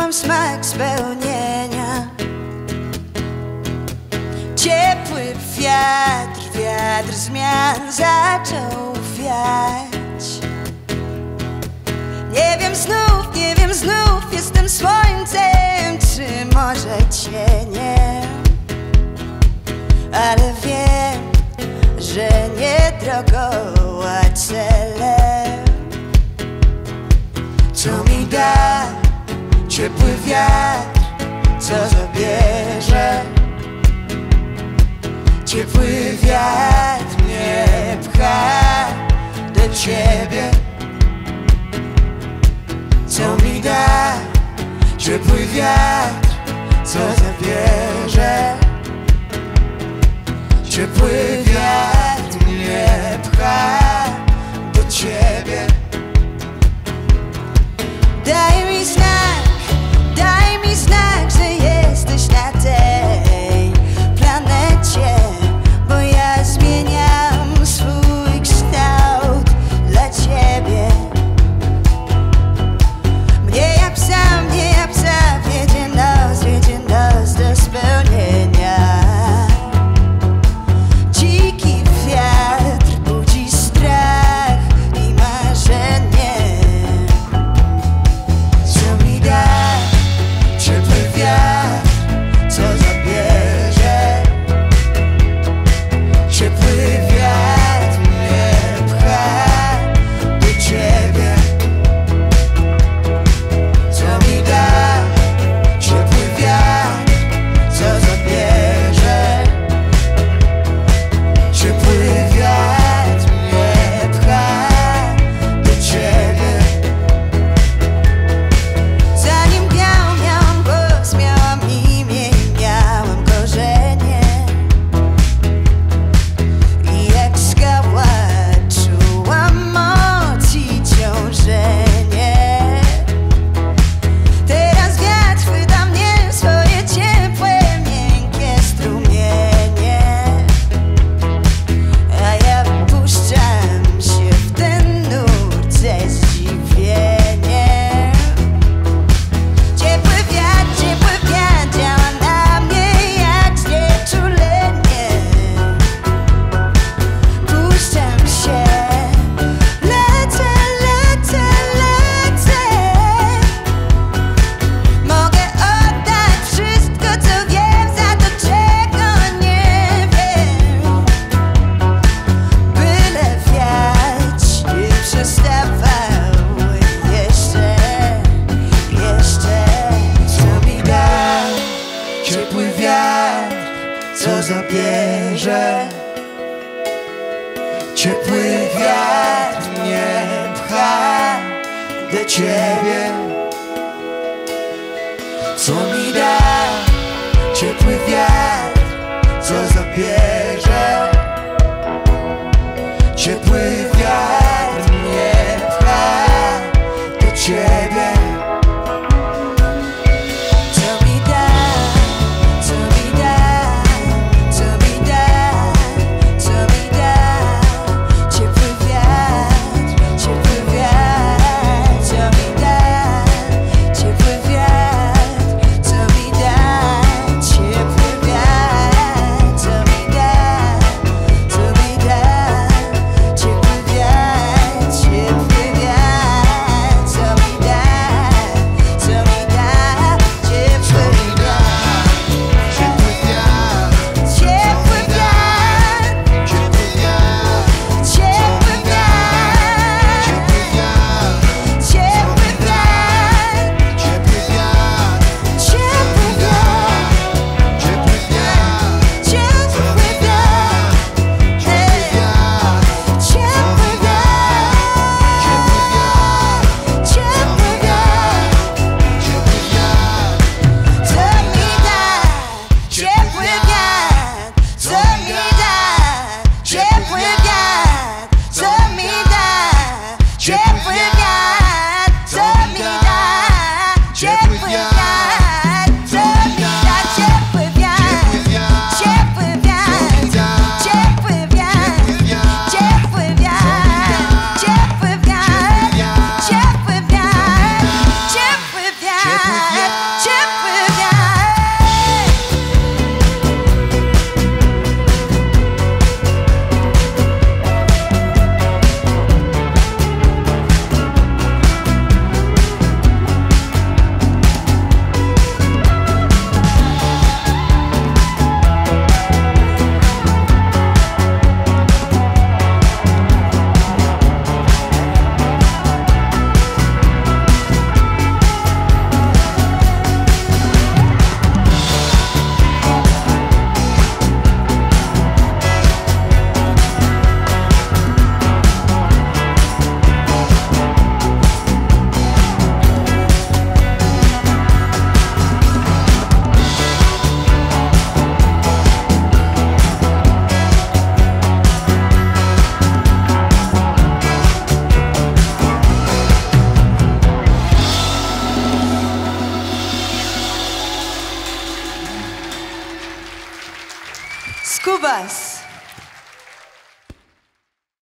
Poczułam smak spełnienia. Ciepły wiatr, wiatr zmian zaczął wiać. Nie wiem znów, nie wiem znów Jestem słońcem czy może cieniem Ale wiem, że nie drogo łacę ciepły wiatr, co zabierze. Ciepły wiatr mnie pcha do ciebie. Co mi da ciepły wiatr, co zabierze? Ciepły wiatr. księże Ciepły wiatr mnie pcha do ciebie. Co mi da ciepły of us.